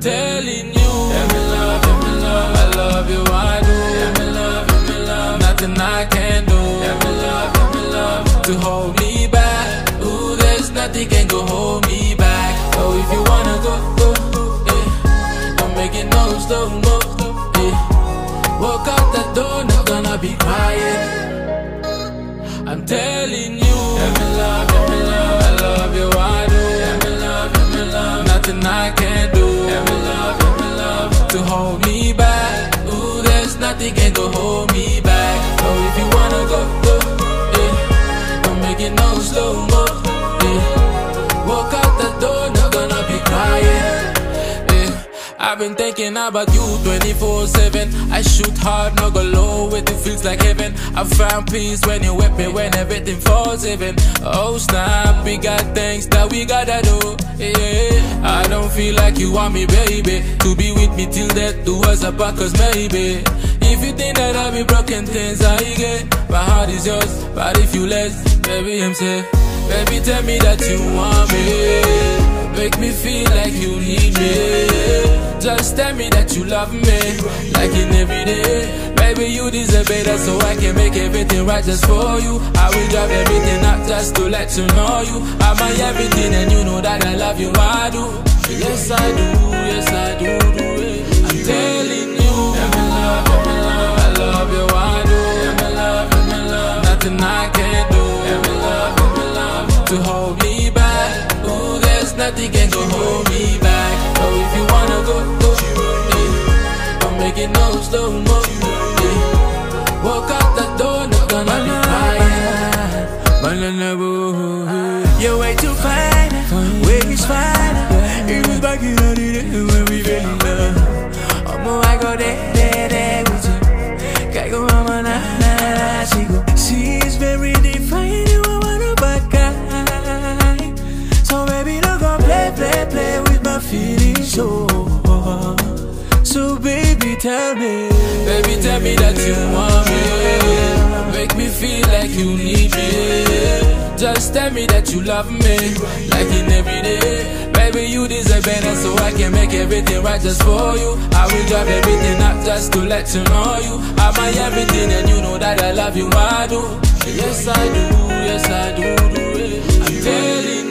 Telling you. Yeah, me love, yeah me love I love you, I do. Yeah, me love, yeah me love. Nothing I can do. Yeah, me love, yeah me love. To hold me back. Ooh, there's nothing can go hold me back. So if you wanna go, go, yeah Don't make it no slow mo, yeah Walk out that door, not gonna be quiet. Me back. Ooh, there's nothing can go hold me back. So if you wanna go, go, yeah. Don't make it no slow mo, yeah. Walk out the door, not gonna be quiet. Yeah. I've been thinking about you 24 7. I shoot hard, not go low, it feels like heaven. I found peace when you with me, when everything falls even. Oh, snap, we got things that we gotta do. Yeah, don't feel like you want me, baby. To be with me till death do us apart, cause maybe. If you think that I'll be broken things, I get. My heart is yours, but if you let, baby, I'm safe. Baby, tell me that you want me. Make me feel like you need me. Just tell me that you love me, like in every day. Baby, you deserve better, so I can make everything right just for you. I will drive everything up just to let you know you. I'm my everything, and you know that I love you. I do. Yes, I do. Yes, I do. do it. I'm telling you. Let me love, let me love. I love you. I do. Let me love, let me love. Nothing I can do. Let me love, let me love. To hold me back. Ooh, there's nothing can go hold me back. So if you wanna go, go. Make it no slow my so. So baby, tell me. Baby, tell me that you want me. Make me feel like you need me. Just tell me that you love me, like in every day. Baby, you deserve better, so I can make everything right just for you. I will drive everything up just to let you know you. I'm my everything, and you know that I love you. I do. Yes, I do. Yes, I do. do it. I'm telling